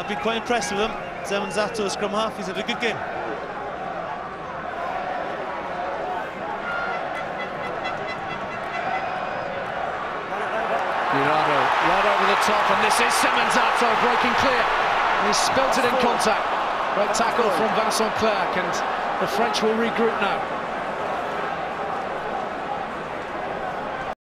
I've been quite impressed with him. Semenzato, scrum half, he's had a good game. Guirado right over the top, and this is Semenzato breaking clear. He's he spilt it in contact. Great tackle from Vincent Clerc, and the French will regroup now.